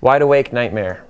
Wide Awake Nightmare.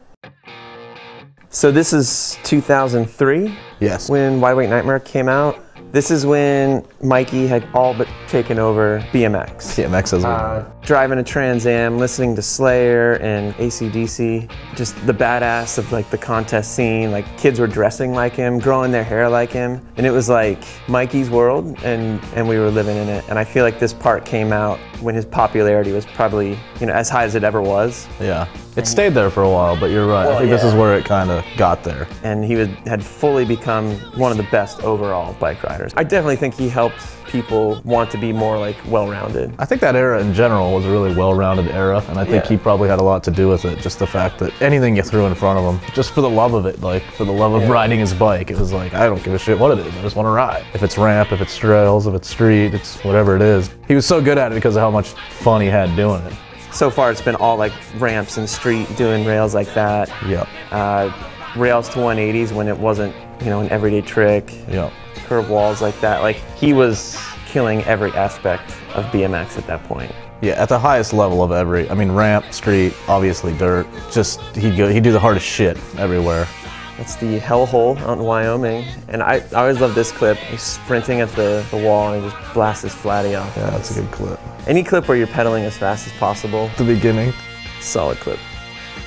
So this is 2003 Yes. when Wide Awake Nightmare came out. This is when Mikey had all but taken over BMX. BMX is Uh, driving a Trans Am, listening to Slayer and ACDC, just the badass of like the contest scene. Like kids were dressing like him, growing their hair like him, and it was like Mikey's world, and and we were living in it. And I feel like this part came out when his popularity was probably you know as high as it ever was, yeah. It stayed there for a while, but you're right. I Well, think this is where it kind of got there. and he had fully become one of the best overall bike riders. I definitely think he helped people want to be more like well-rounded. I think that era in general was a really well-rounded era, and I think Yeah. he probably had a lot to do with it. Just the fact that anything you threw in front of him, just for the love of it, like for the love of Yeah. riding his bike, it was like I don't give a shit what it is. I just want to ride. If it's ramp, if it's trails, if it's street, it's whatever it is. He was so good at it because of how much fun he had doing it. So far, it's been all like ramps and street doing rails like that. Yep. uh, rails to 180s when it wasn't, you know, an everyday trick, Yep. curve walls like that. Like he was killing every aspect of BMX at that point. Yeah, at the highest level of every. I mean, ramp, street, obviously dirt. Just he'd go. He'd do the hardest shit everywhere. That's the hell hole out in Wyoming. And I, I always love this clip. He's sprinting at the, the wall and he just blasts his flatty off. Yeah, that's a good clip. Any clip where you're pedaling as fast as possible, the beginning. solid clip.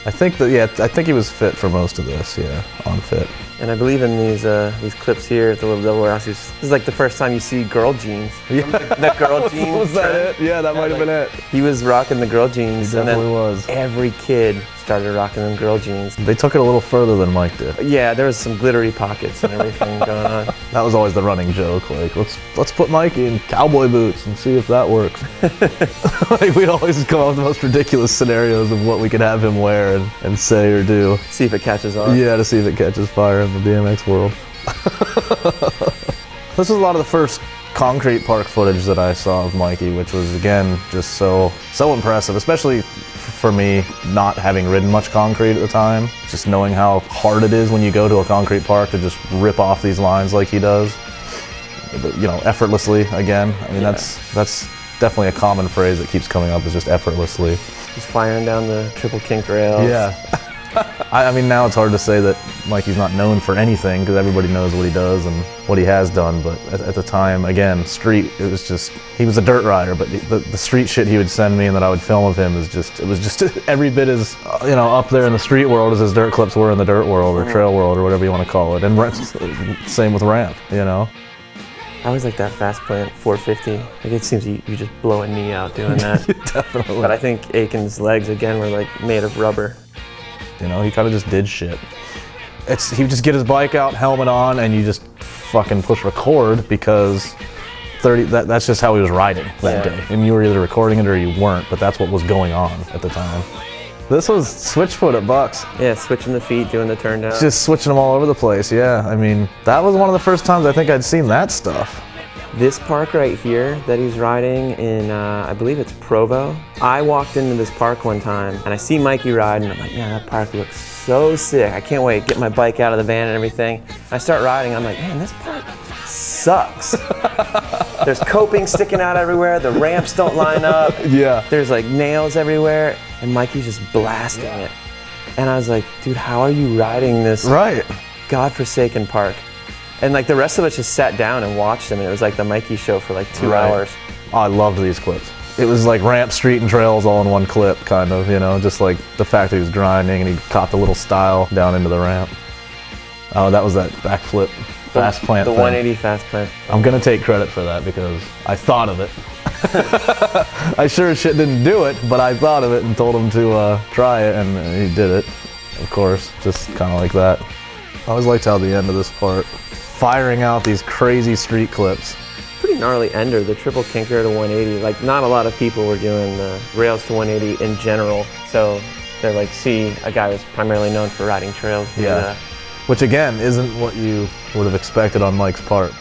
I think that yeah, I think he was fit for most of this. Yeah, on fit. And I believe in these uh, these clips here at the Little Devil Warehouse, this is like the first time you see girl jeans. Yeah. The girl jeans. was that trend. it? Yeah, that might have been it. He was rocking the girl jeans. He and then definitely was. Every kid started rocking them girl jeans. They took it a little further than Mike did. Yeah, there was some glittery pockets and everything going on. That was always the running joke. Like, let's let's put Mike in cowboy boots and see if that works. like, we'd always come up with the most ridiculous scenarios of what we could have him wear and, and say or do. See if it catches on. Yeah, to see if it catches fire in the BMX world. this was a lot of the first concrete park footage that I saw of Mikey, which was again just so so impressive, especially for me not having ridden much concrete at the time. Just knowing how hard it is when you go to a concrete park to just rip off these lines like he does. You know, effortlessly again. I mean, Yeah. that's that's definitely a common phrase that keeps coming up is just effortlessly. Just firing down the triple kink rails. Yeah. I, I mean, now it's hard to say that Mikey's not known for anything because everybody knows what he does and what he has done. But at, at the time, again, street, it was just, he was a dirt rider, but the, the street shit he would send me and that I would film of him is just, it was just every bit as, uh, you know, up there in the street world as his dirt clips were in the dirt world or trail world or whatever you want to call it. And same with ramp, you know? I always like that fast plant 450. Like it seems you, you just blow a knee out doing that. Definitely. but I think Aitken's legs again were like made of rubber. You know, he kind of just did shit. It's he would just get his bike out, helmet on, and you just fucking push record because 30. That, that's just how he was riding that Yeah. day, and you were either recording it or you weren't. But that's what was going on at the time. This was switchfoot at Bucks, Yeah, switching the feet, doing the turn down. just switching them all over the place. Yeah, I mean, that was one of the first times I think I'd seen that stuff. This park right here that he's riding in, uh, I believe it's Provo. I walked into this park one time and I see Mikey riding. I'm like, man, that park looks so sick. I can't wait. Get my bike out of the van and everything. I start riding. I'm like, man, this park sucks. There's coping sticking out everywhere. The ramps don't line up. Yeah. There's like nails everywhere, and Mikey's just blasting it. And I was like, dude, how are you riding this Right. godforsaken park? And like the rest of us just sat down and watched him, and it was like the Mikey show for like two Right. hours. I loved these clips. It was like ramp, street, and trails all in one clip, kind of, you know, just like the fact that he was grinding and he caught the little style down into the ramp. Oh, that was that backflip fast plant The thing. 180 fast plant. I'm gonna take credit for that because I thought of it. I sure as shit didn't do it, but I thought of it and told him to uh, try it, and he did it. Of course, just kind of like that. I always liked how the end of this part, firing out these crazy street clips. Pretty gnarly ender, the triple kinker to 180. Like not a lot of people were doing the rails to 180 in general. So they're like, see, a guy was primarily known for riding trails Yeah. Which again isn't what you would have expected on Mike's part.